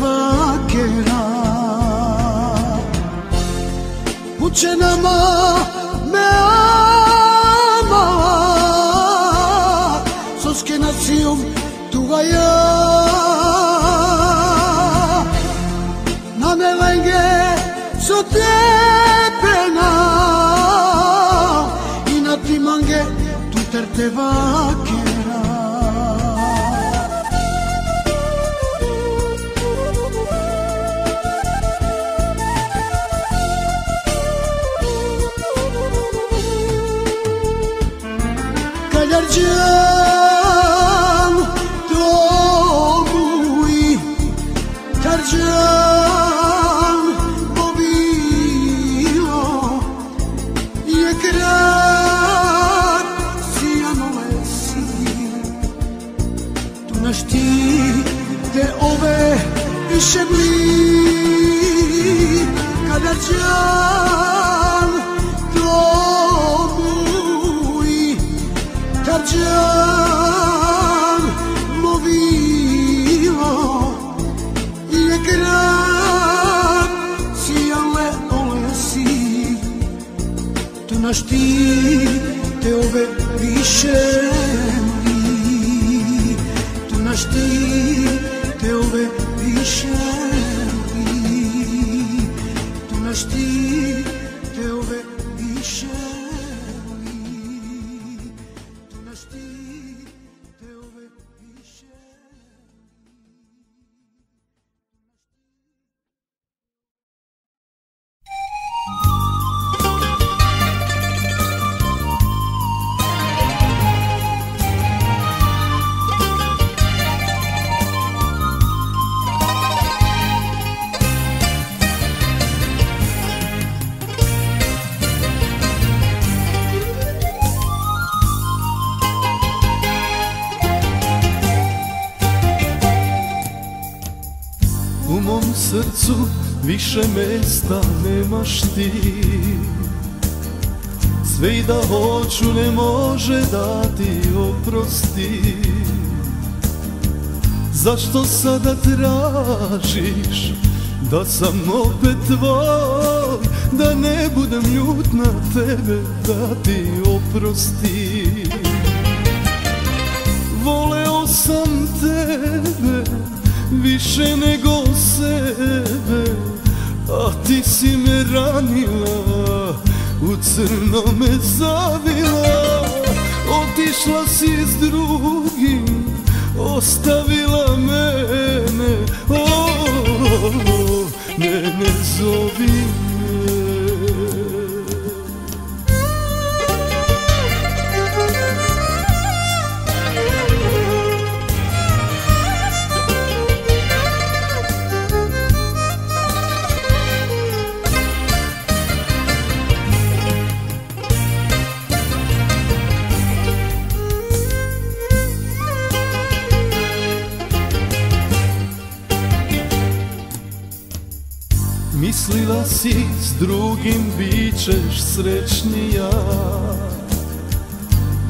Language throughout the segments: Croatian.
va a quedar. Puche namás. Više mesta nemaš ti. Sve i da hoću ne može da ti oprosti. Zašto sada tražiš Da sam opet tvoj Da ne budem ljut na tebe Da ti oprosti? Voleo sam tebe Više nego sebe. A ti si me ranila U crno me zavila. Otišla si s drugim Ostavila mene. Oh, Ne, ne zovi si s drugim bit ćeš srećnija.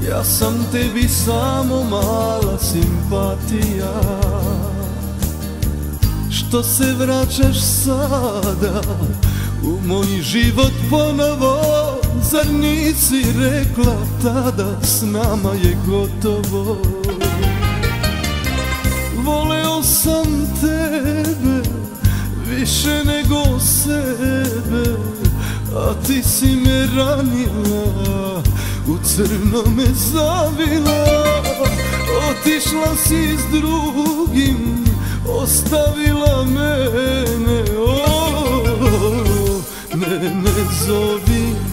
Ja sam tebi samo mala simpatija. Što se vraćaš sada u moj život ponovo? Zar nisi rekla tada s nama je gotovo? Voleo sam tebe više nego sebe A ti si me ranila, u crno me zavila. Otišla si s drugim, ostavila mene oh, Ne, ne zovi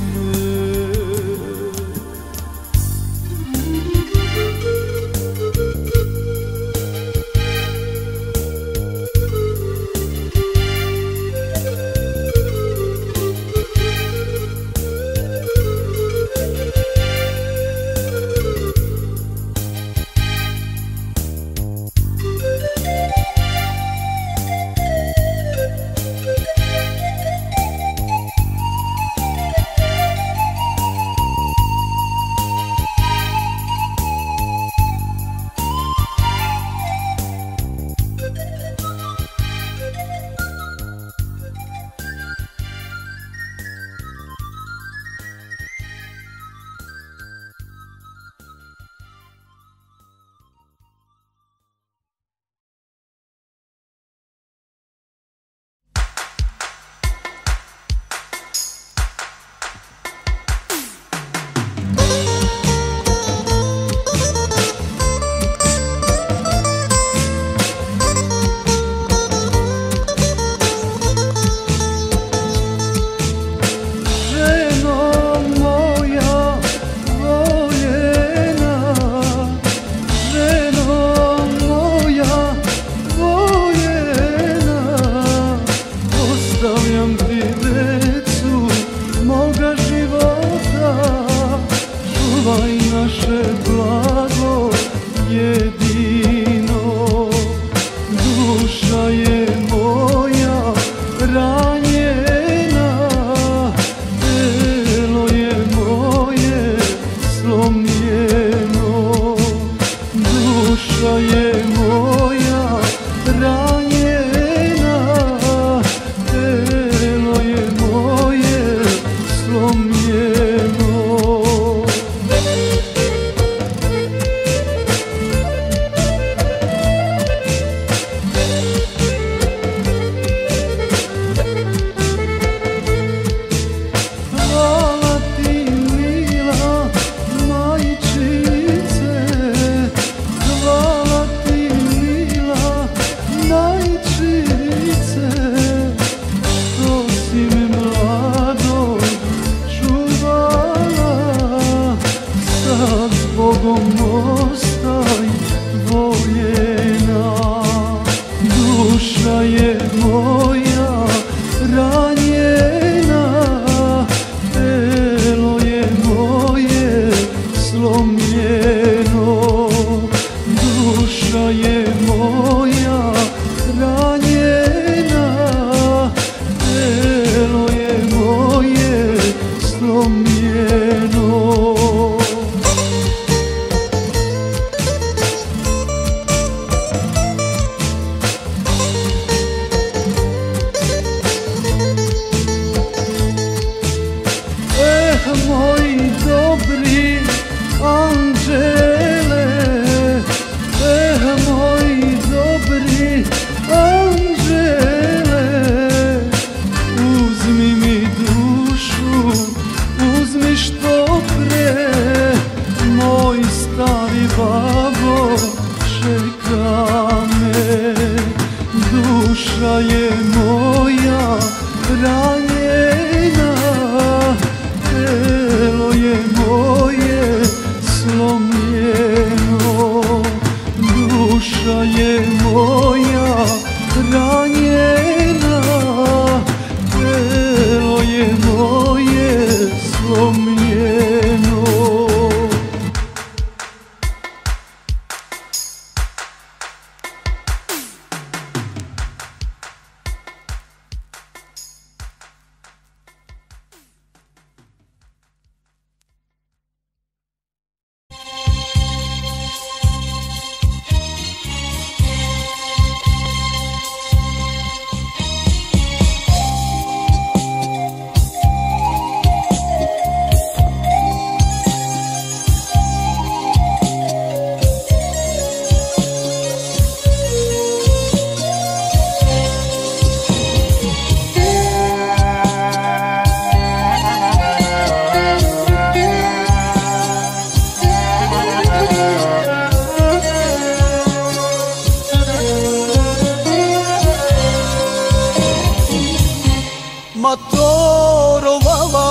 Matro robaba,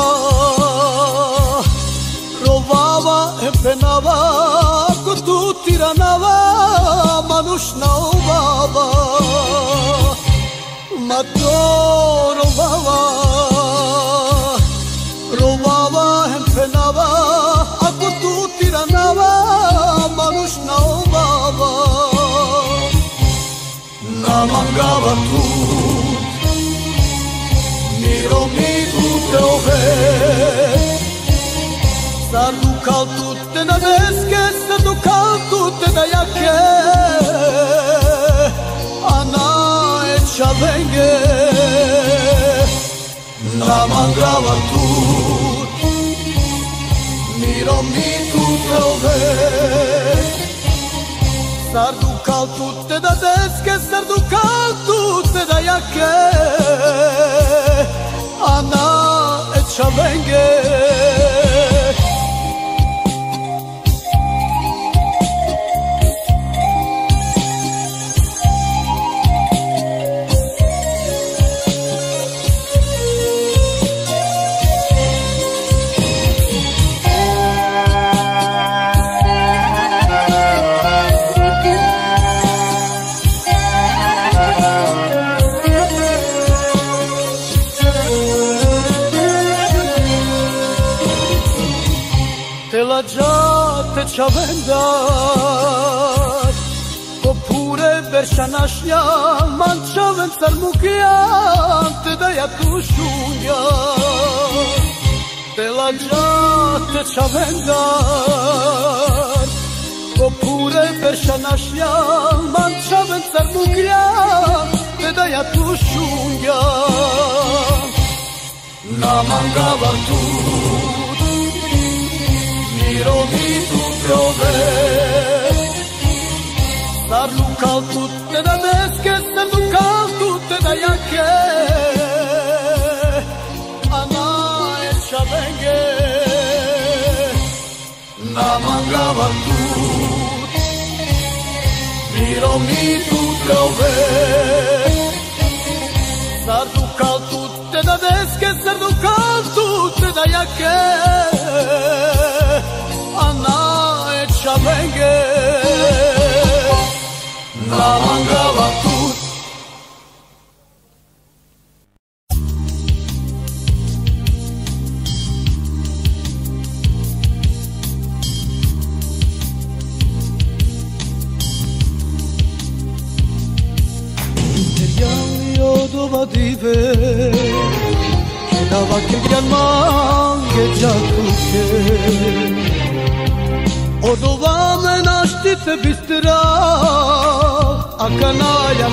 robaba, empenaba. Mangrava tut Miro mi tutte ove Sardu kal tutte da deske, sardu kal tutte da jake. Ana e čavenge ανάσια μαντσάβεν τσαρμουκιά τε τα για του σούνια τε λατζά τε τσαβένταρ Κοπούρε πες ανάσια μαντσάβεν τσαρμουκιά τε τα για του σούνια να μαγκάβα του μυρωμή του προβέρ Na mangava tu Miro mi tutte da deske Sar lukal tutte da jake Ana e Na mangava tut Miro mi tutte ove Sar lukal tutte da deske Sar lukal tutte da jake Ana e čavenge la manga waktu Dive, che dava che gli almanghe già tu che, o dovame nascite bistra, A kanaja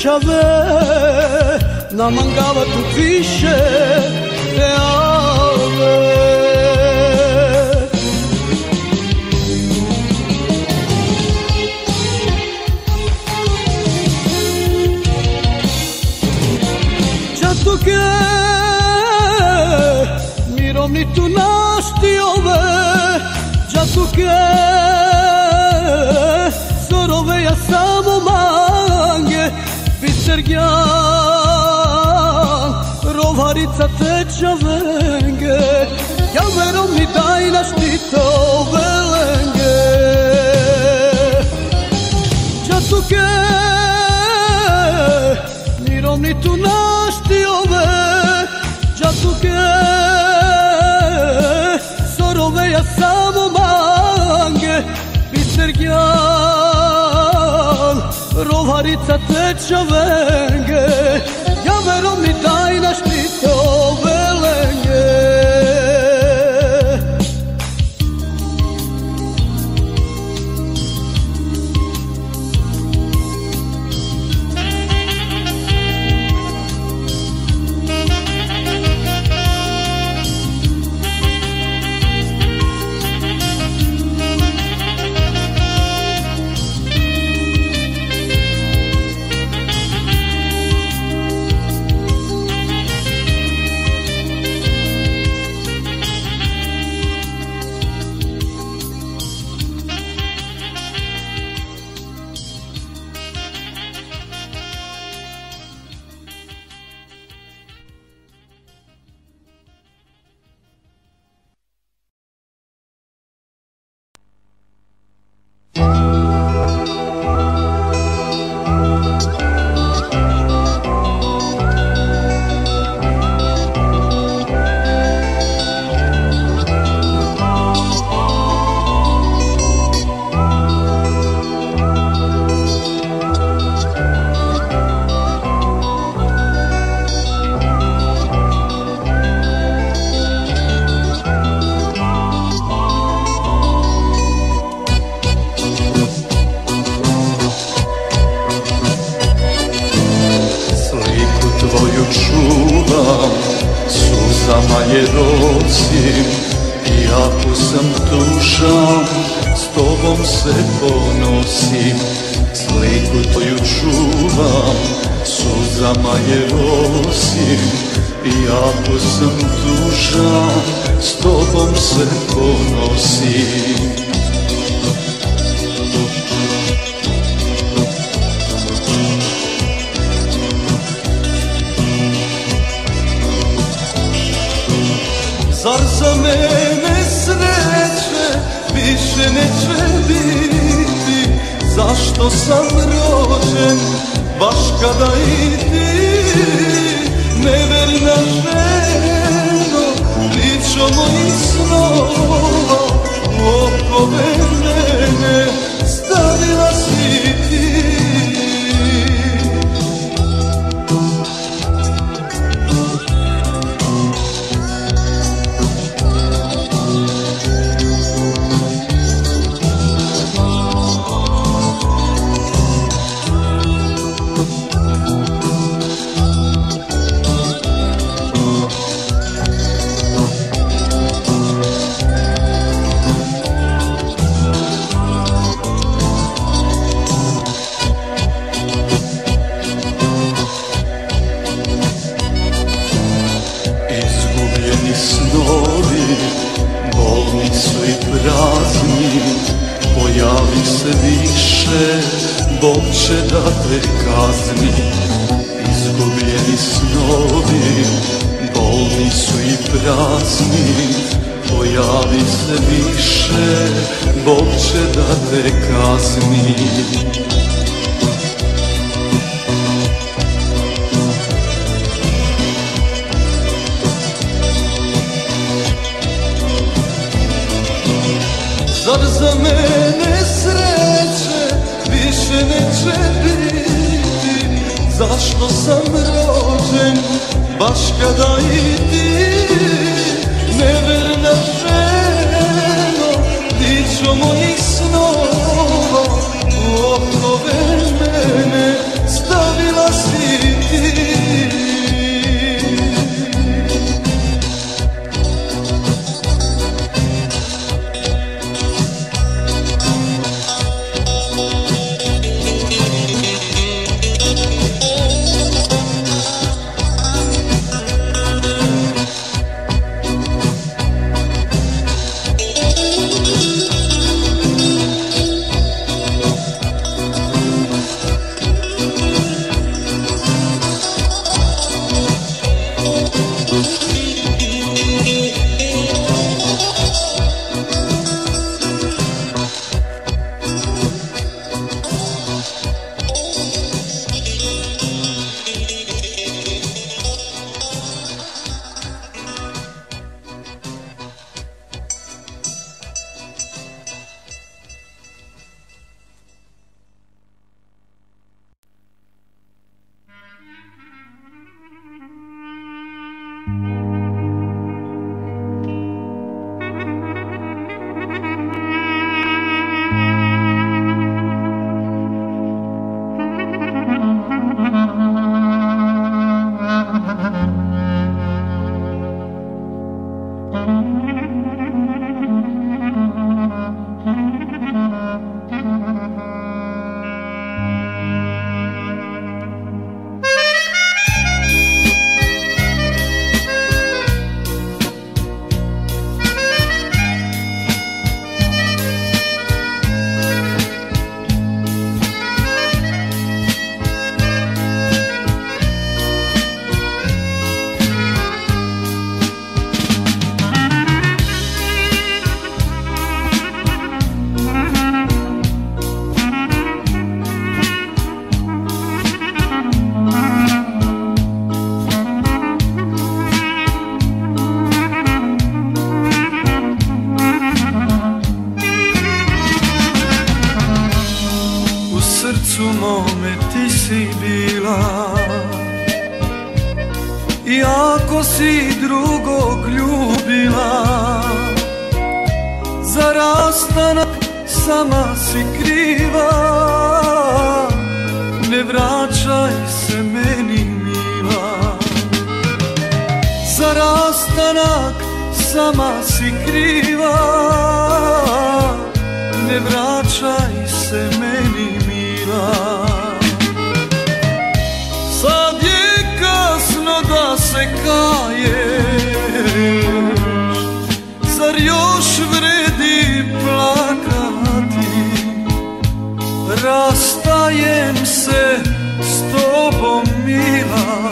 слънчаве на мангала топише пеале. Чато ке миромни ту нашти ове, чато ке ξεριά Ροβαρίτσα τέτοια βέγγε Για μέρο μην τα Це те човен suzama je rosim Iako sam tužan, s tobom se ponosim. Sliku tvoju čuvam, suzama je rosim Iako sam tužan, s tobom se ponosim Zašto sam rođen baš kada i ti Neverna ženo, pričo mojih snova Oko mene stavila si ti ličo mojih snova sama si kriva Ne vraćaj se meni mila Za rastanak sama si kriva Ne vraćaj se meni mila Sad je kasno da se kaješ Rastajem se s tobom mila.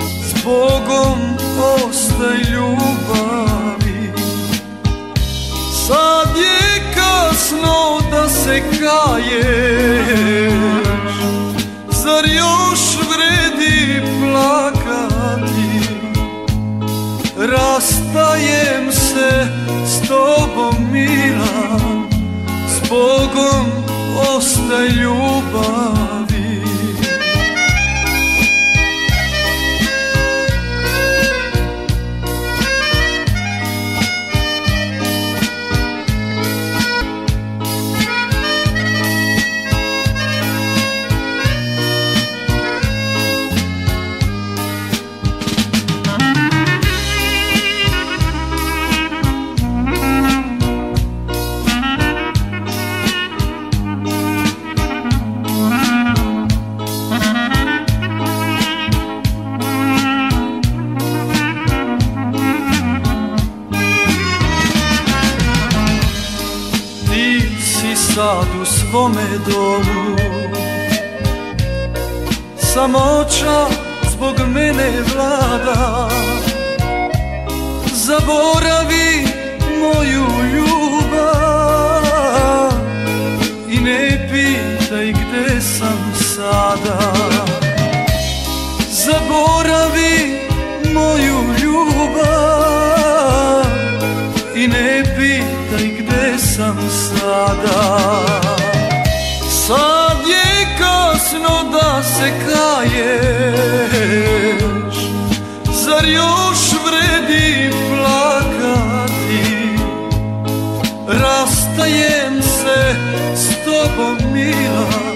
S Bogom ostaj ljubavi. Sad je kasno da se kaješ. Zar još vredi plakati? Rastajem se s tobom mila. S Bogom ostaj ljubavi Boy. Domu Samoća zbog mene vlada. Zaboravi moju ljubav I ne pitaj gde sam sada. Zaboravi se kaješ Zar još vredi plakati? Rastajem se s tobom mila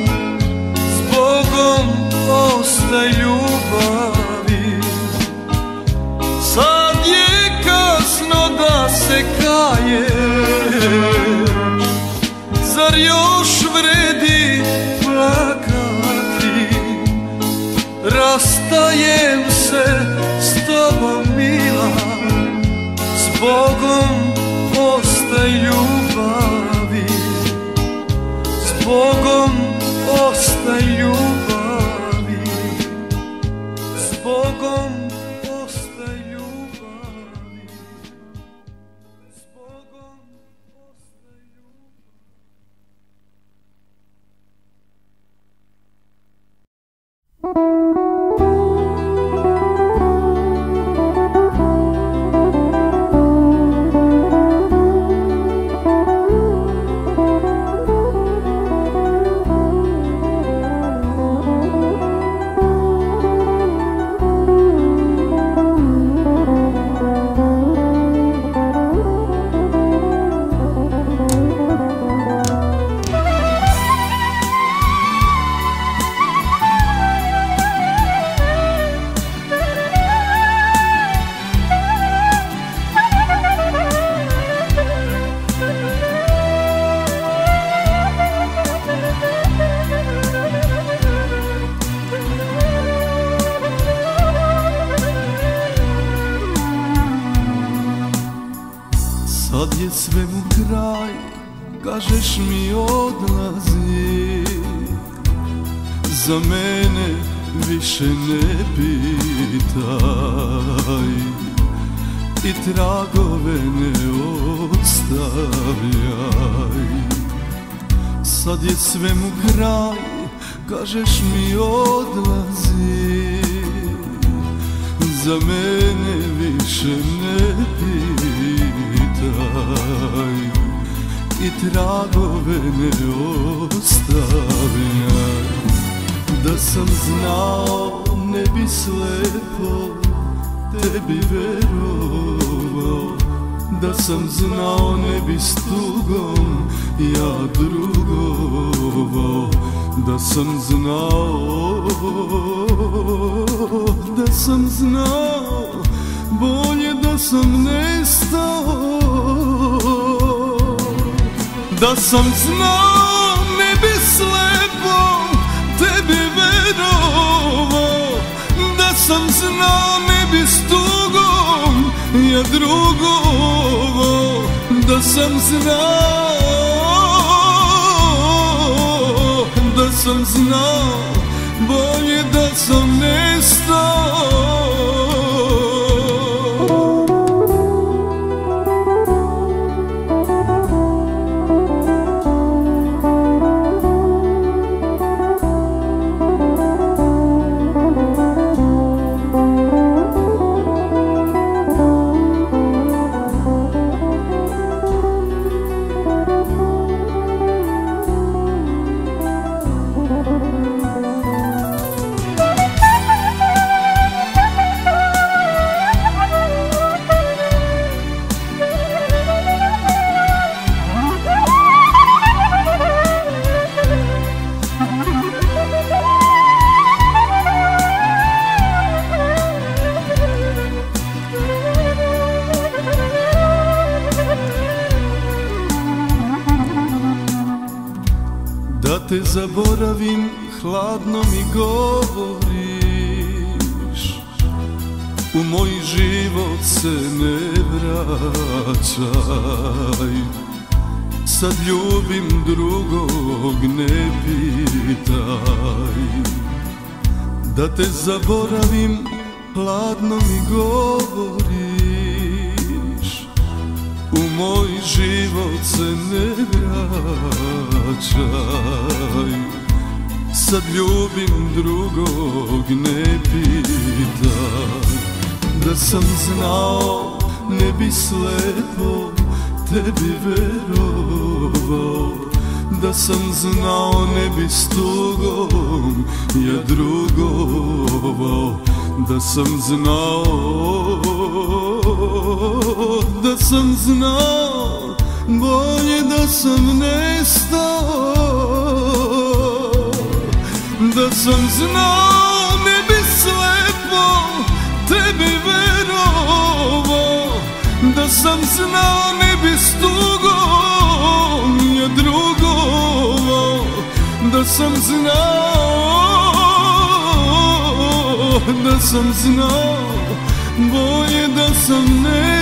Rastajem se s tobom mila. Zbogom ostaj ljubavi. Zbogom ostaj ljubavi znao ne bi slepo tebi verovao. Da sam znao ne bi s tugom ja drugovao. Da sam znao, da sam znao Bolje da sam nestao. Da sam znao ne bi slepo tebi verovao Da sam znao ne bi s tugom ja drugovao Da sam znao, da sam znao Bolje da sam nestao zaboravim, hladno mi govoriš. U moj život se ne vraćaj. Sad ljubim drugog, ne pitaj. Da te zaboravim, hladno mi govoriš. U moj život se ne vraćaj. Sad ljubim drugog ne pitaj. Da sam znao ne bi slepo tebi verovao. Da sam znao ne bi s tugom ja drugovao da sam znao da sam znao bolje da sam nestao. Da sam znao ne bi slepo tebi verovo. Da sam znao ne bi stugom ja drugovo. Da sam znao Oh, da sam znao, bolje da sam ne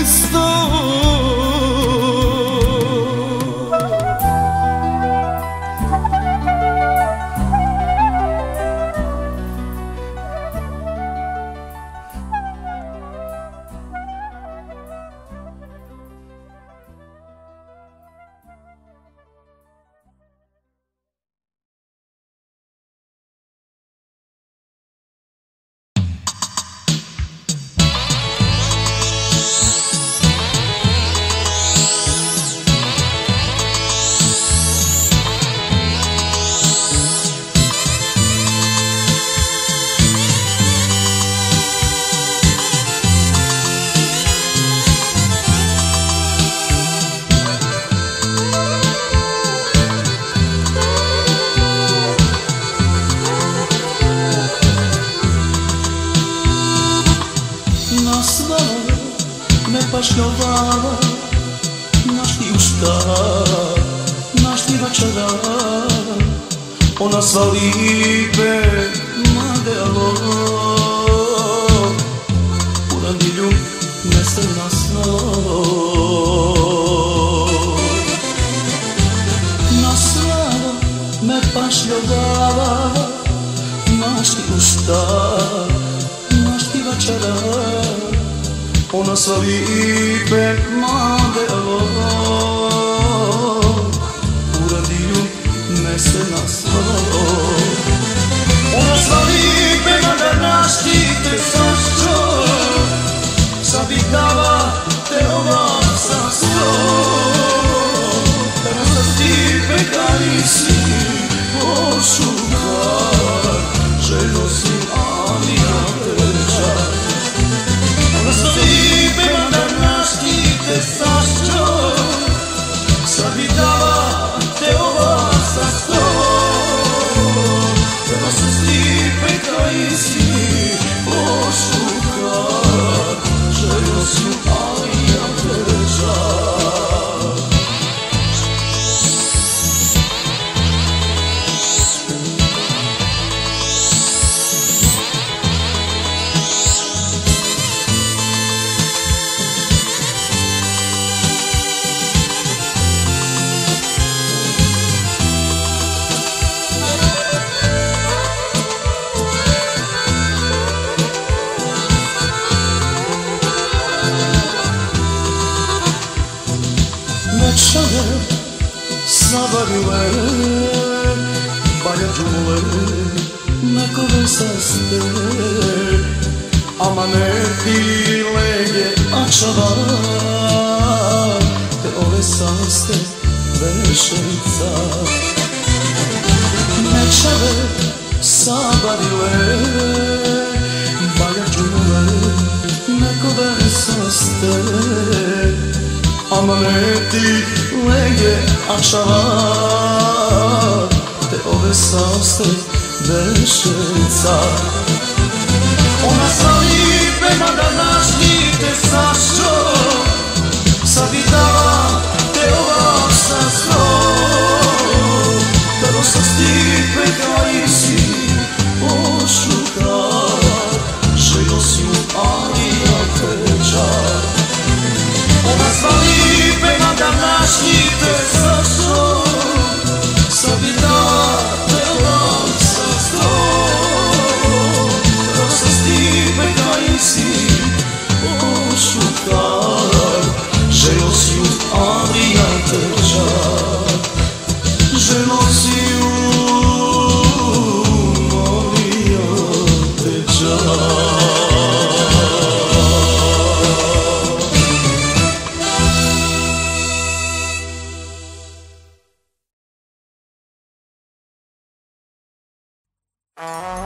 Uh...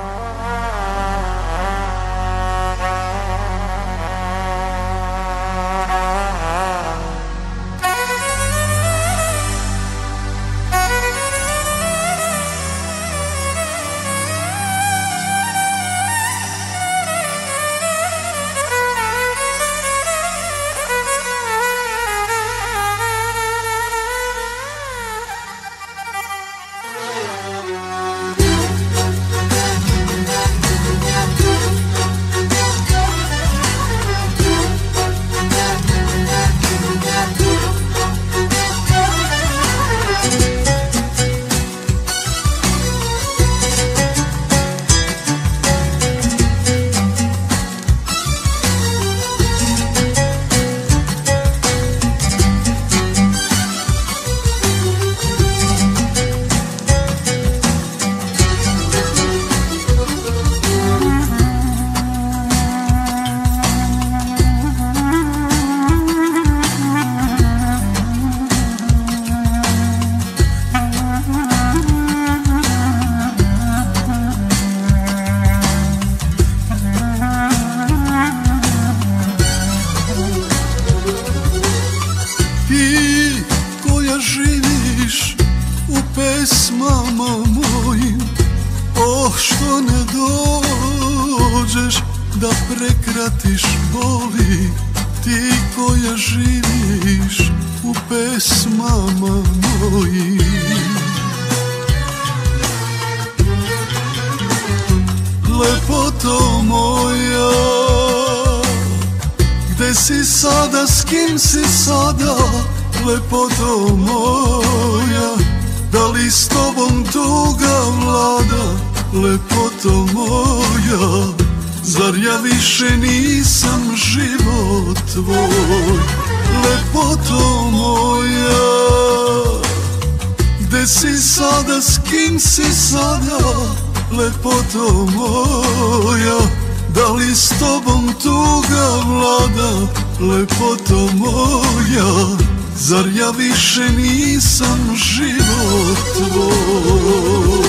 tuga vlada lepoto moja Zar ja više nisam život tvoj?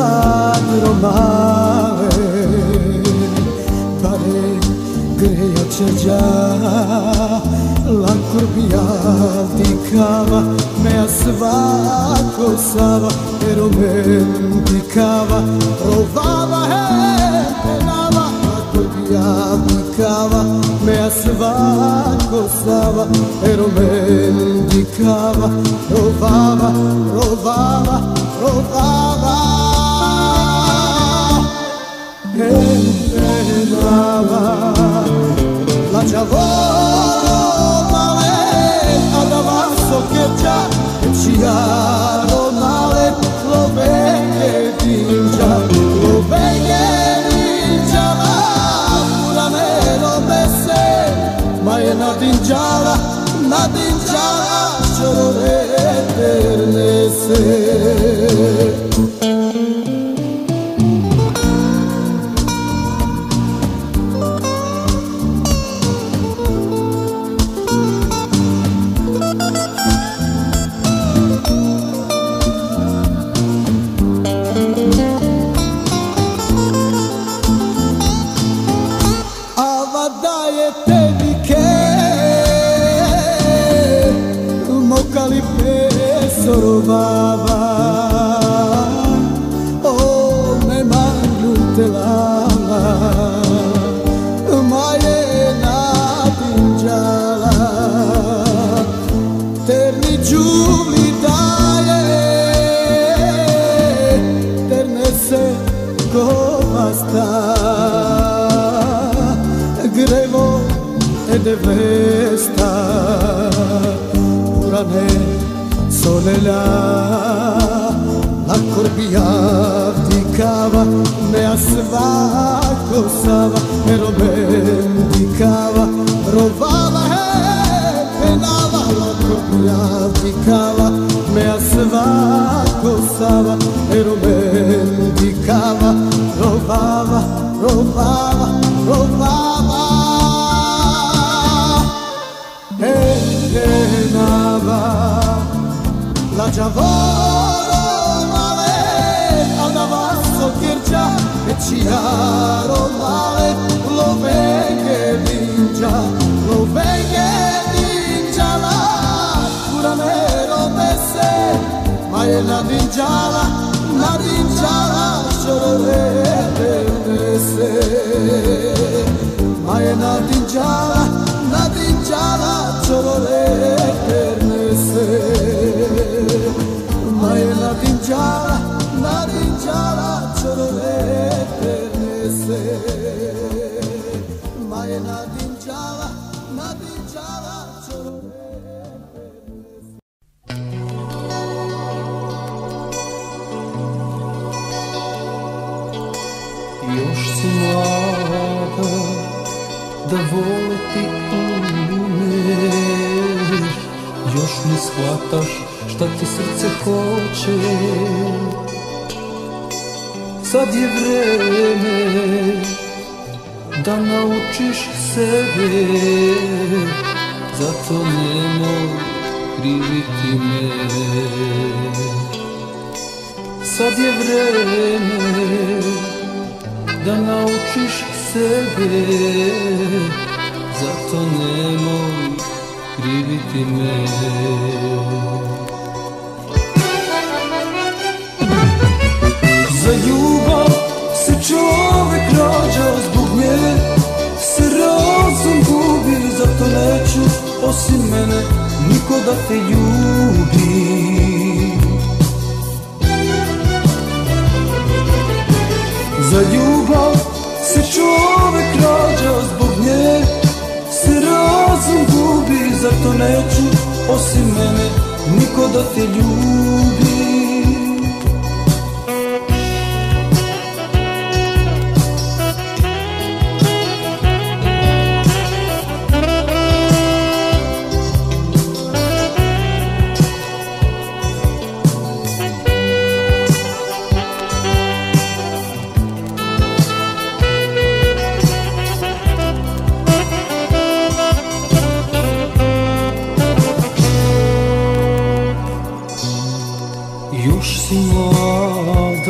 ladromare pare greja çeca lan kurbia dikava me svako sava ero me dikava provava he penava kurbia dikava me svako sava ero me dikava provava provava provava. entraba la chavona adava sokecha chia donale lo vede pinja lo vede pinja la mai na dinjala na dinjala chorore velha Acorbia, ficava Me asvaco, sava Ero bem, ficava Provava, e penava Acorbia, ficava Me asvaco, sava Ero bem, ficava Provava, provava, provava Čavorovale, a na vás odkirča, Čiarovale, lovenge ninja, lovenge ninja, la, kuranero bese, majela ninja la, srce hoće. Sad je vreme da naučiš sebe. Zato nemoj kriviti me. Sad je vreme da naučiš sebe. Zato nemoj kriviti me ljubav se čovek rađa zbog nje. Se razum gubi, zato neću osim mene Niko da te ljubi. Za ljubav se čovek rađa zbog nje. Se razum gubi, zato neću osim mene Niko da te ljubi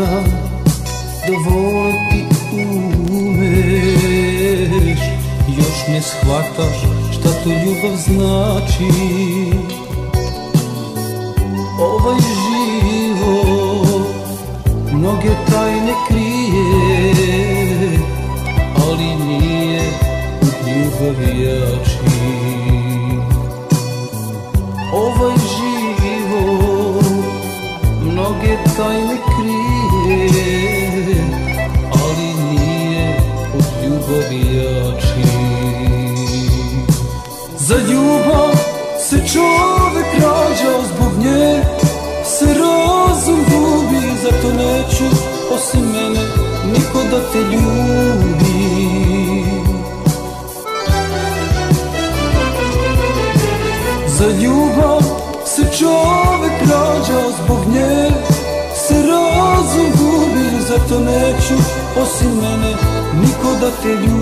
mlada da voliti umeš. Još ne shvataš šta to ljubav znači. Ovaj život mnoge tajne krije Ali nije u ljubavi jači. Ovaj život mnoge tajne krije te ljubi Za ljubav se čovek rađa zbog nje Se razum gubi, zato neću osim mene Niko da te ljubi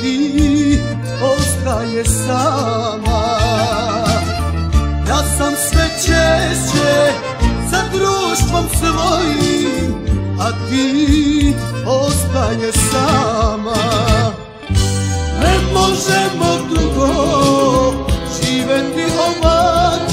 ti ostaje sama. Ja sam sve češće sa društvom svojim A ti ostaje sama. Ne možemo dugo živeti ovako.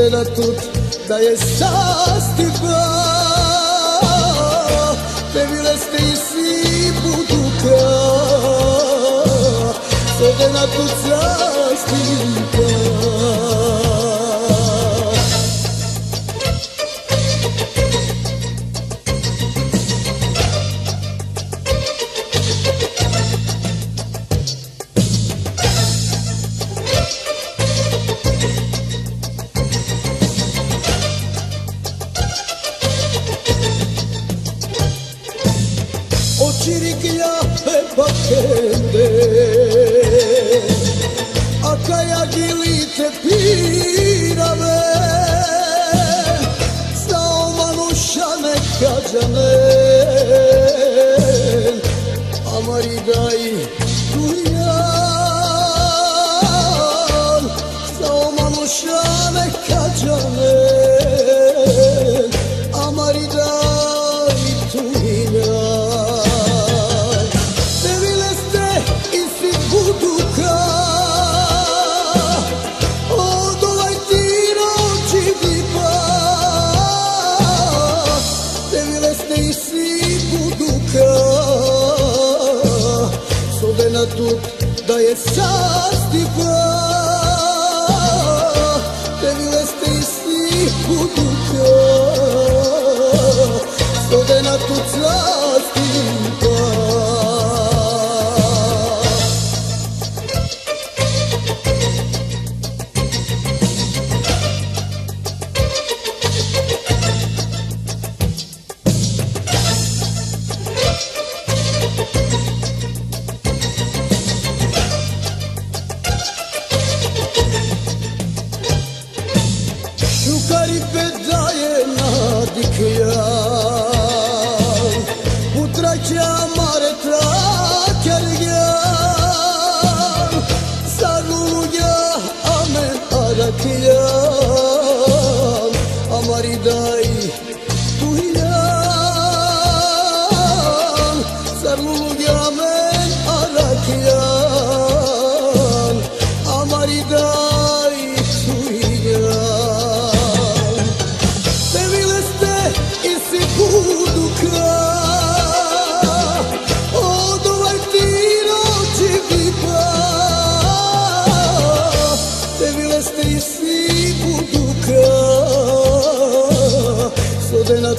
ще на тут да е щастлива. Te milestești și putuca Să te la tu ți-aș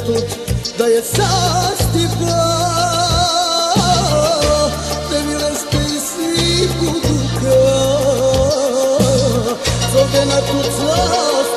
cestu da je sastipla Devile ste i svi budu kao Zove na tu slavu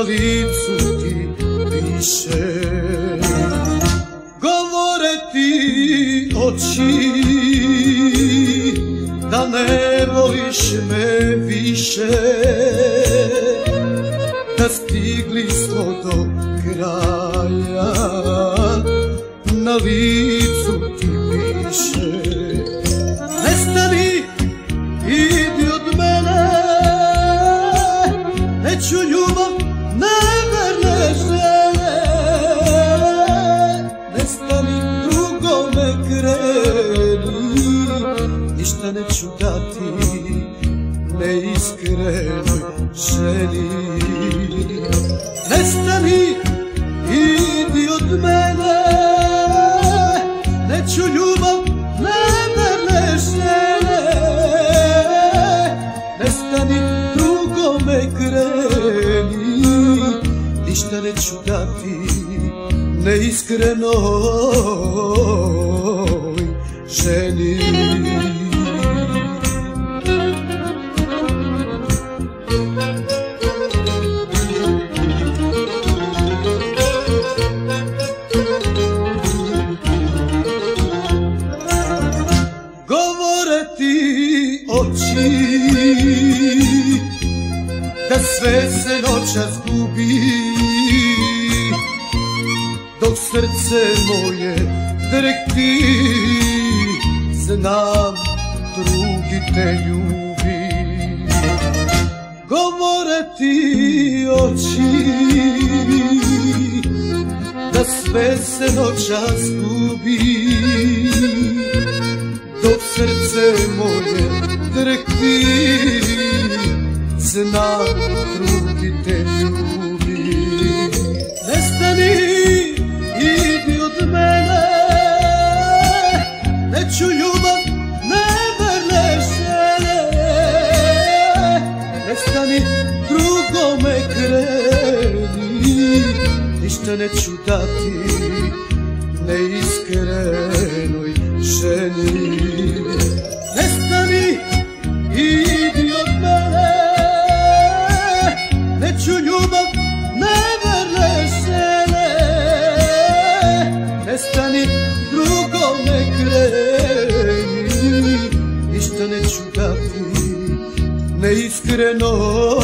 na licu ti piše. Govore ti oči Da ne voliš me više. Da stigli smo do kraja Na licu couldn't srce moje drhti Znam drugi te ljubi. Govore ti oči Da sve se noća skubi se neću dati neiskrenoj ženi. Nestani i idi od mene Neću ljubav neverne žene. Nestani drugom ne kreni Ništa neću dati neiskrenoj